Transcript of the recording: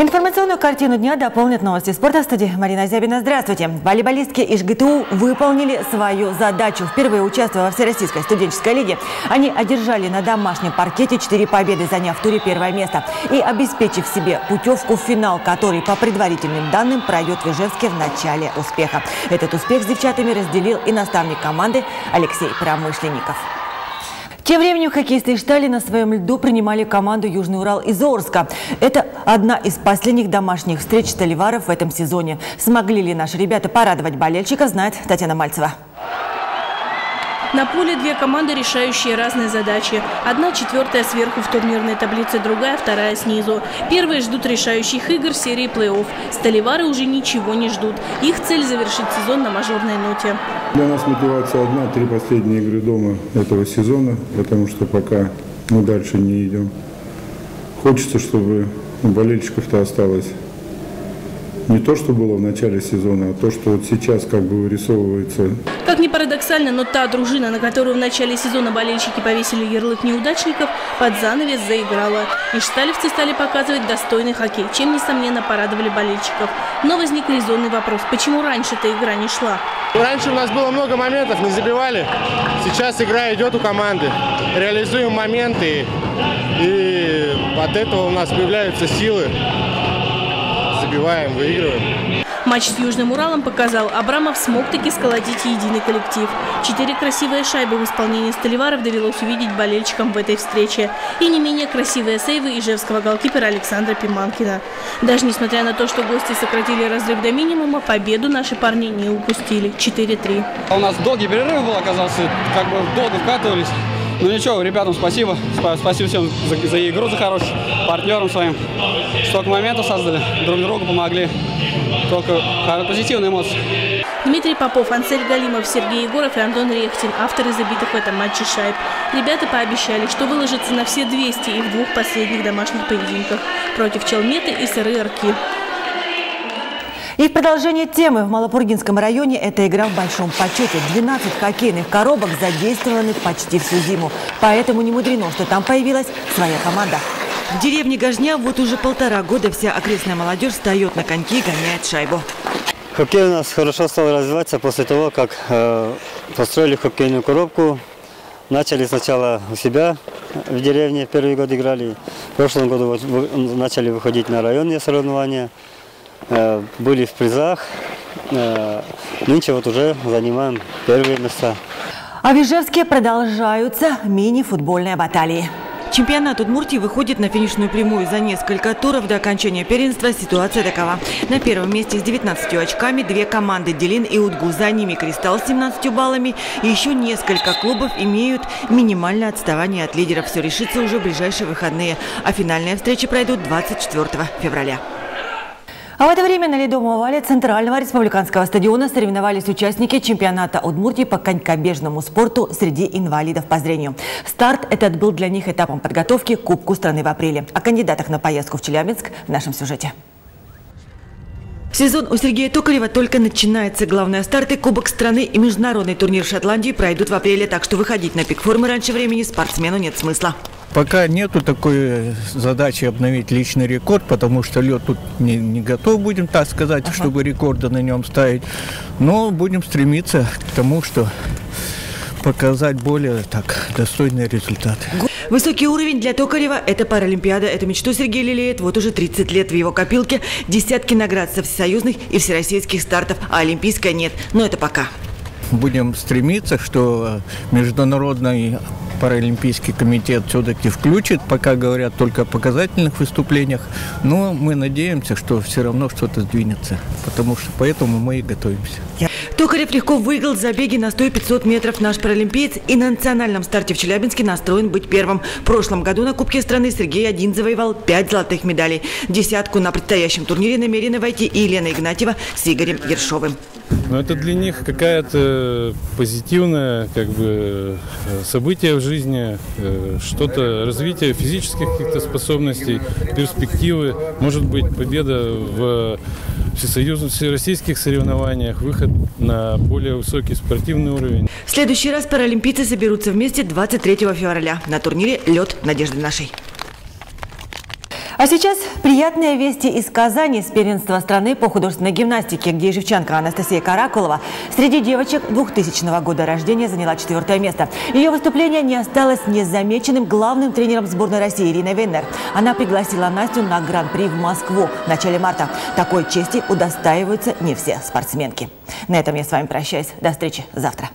Информационную картину дня дополнят новости спорта в студии Марина Зябина. Здравствуйте. Волейболистки из ГТУ выполнили свою задачу. Впервые участвуя во Всероссийской студенческой лиге, они одержали на домашнем паркете 4 победы, заняв в туре первое место и обеспечив себе путевку в финал, который, по предварительным данным, пройдет в Ижевске в начале успеха. Этот успех с девчатами разделил и наставник команды Алексей Промышленников. Тем временем хоккеисты из Штали на своем льду принимали команду Южный Урал из Орска. Это одна из последних домашних встреч Столиваров в этом сезоне. Смогли ли наши ребята порадовать болельщика, знает Татьяна Мальцева. На поле две команды, решающие разные задачи. Одна четвертая сверху в турнирной таблице, другая вторая снизу. Первые ждут решающих игр серии плей-офф. Столивары уже ничего не ждут. Их цель завершить сезон на мажорной ноте. Для нас мотивация одна. Три последние игры дома этого сезона, потому что пока мы дальше не идем. Хочется, чтобы у болельщиков-то осталось не то, что было в начале сезона, а то, что вот сейчас как бы вырисовывается. Как ни парадоксально, но та дружина, на которую в начале сезона болельщики повесили ярлык неудачников, под занавес заиграла. И шталевцы стали показывать достойный хоккей, чем, несомненно, порадовали болельщиков. Но возник резонный вопрос, почему раньше эта игра не шла? Раньше у нас было много моментов, не забивали. Сейчас игра идет у команды. Реализуем моменты, и от этого у нас появляются силы забиваем, выигрываем. Матч с Южным Уралом показал, Абрамов смог таки сколотить единый коллектив. Четыре красивые шайбы в исполнении Столиваров довелось увидеть болельщикам в этой встрече. И не менее красивые сейвы ижевского голкипера Александра Пиманкина. Даже несмотря на то, что гости сократили разрыв до минимума, победу наши парни не упустили. 4-3. У нас долгий перерыв был, оказался, как бы долго вкатывались. Ну ничего, ребятам спасибо. Спасибо всем за, за игру, за хорошую, партнерам своим. Столько моментов создали, друг другу помогли. Только позитивные эмоции. Дмитрий Попов, Ансель Галимов, Сергей Егоров и Антон Рехтин – авторы забитых в этом матче шайб. Ребята пообещали, что выложатся на все 200 и в двух последних домашних поединках против Челметы и Сыры Арки. И в продолжение темы в Малопургинском районе эта игра в большом почете. 12 хоккейных коробок задействованы почти всю зиму. Поэтому не мудрено, что там появилась своя команда. В деревне Гожня вот уже полтора года вся окрестная молодежь встает на коньки и гоняет шайбу. Хоккей у нас хорошо стал развиваться после того, как э, построили хоккейную коробку. Начали сначала у себя в деревне, первый год играли. В прошлом году начали выходить на районные соревнования. Э, были в призах. Э, нынче вот уже занимаем первые места. А в Ижевске продолжаются мини-футбольные баталии. Чемпионат Удмуртии выходит на финишную прямую за несколько туров до окончания первенства. Ситуация такова. На первом месте с 19 очками две команды Делин и Удгу. За ними Кристалл с 17 баллами. И еще несколько клубов имеют минимальное отставание от лидеров. Все решится уже в ближайшие выходные. А финальные встречи пройдут 24 февраля. А в это время на ледовом овале Центрального республиканского стадиона соревновались участники чемпионата Удмуртии по конькобежному спорту среди инвалидов по зрению. Старт этот был для них этапом подготовки к Кубку страны в апреле. О кандидатах на поездку в Челябинск в нашем сюжете. Сезон у Сергея Токарева только начинается. Главные старты Кубок страны и международный турнир Шотландии пройдут в апреле, так что выходить на пик формы раньше времени спортсмену нет смысла. Пока нету такой задачи обновить личный рекорд, потому что лед тут не, не готов, будем так сказать, ага. чтобы рекорды на нем ставить. Но будем стремиться к тому, что показать более так достойные результаты. Высокий уровень для Токарева – это Паралимпиада. Эту мечту Сергей лелеет вот уже 30 лет в его копилке. Десятки наград со всесоюзных и всероссийских стартов, а олимпийской нет. Но это пока. Будем стремиться, что международный Паралимпийский комитет все-таки включит, пока говорят только о показательных выступлениях, но мы надеемся, что все равно что-то сдвинется, потому что поэтому мы и готовимся. Токарев легко выиграл забеги на 100 и 500 метров. Наш паралимпиец и на национальном старте в Челябинске настроен быть первым. В прошлом году на Кубке страны Сергей один завоевал 5 золотых медалей. Десятку на предстоящем турнире намерены войти и Елена Игнатьева с Игорем Ершовым. Но это для них какая-то позитивное как бы, событие в жизни, э, что-то, развитие физических каких-то способностей, перспективы, может быть, победа в всесоюзных, всероссийских соревнованиях, выход на более высокий спортивный уровень. В следующий раз паралимпийцы соберутся вместе 23 февраля на турнире «Лед надежды нашей». А сейчас приятные вести из Казани, с первенства страны по художественной гимнастике, где живчанка Анастасия Каракулова среди девочек 2000 года рождения заняла четвертое место. Ее выступление не осталось незамеченным главным тренером сборной России Ириной Веннер. Она пригласила Настю на гран-при в Москву в начале марта. Такой чести удостаиваются не все спортсменки. На этом я с вами прощаюсь. До встречи завтра.